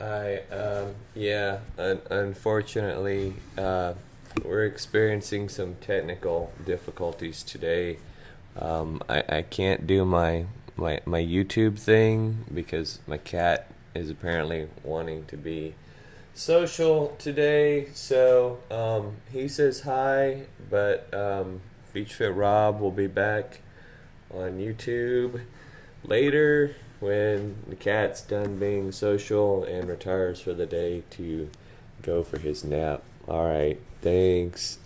I um, yeah. Un- unfortunately, uh, we're experiencing some technical difficulties today. Um, I I can't do my my my YouTube thing because my cat is apparently wanting to be social today. So um, he says hi, but um, Beach Fit Rob will be back on YouTube later when the cat's done being social and retires for the day to go for his nap. All right, thanks.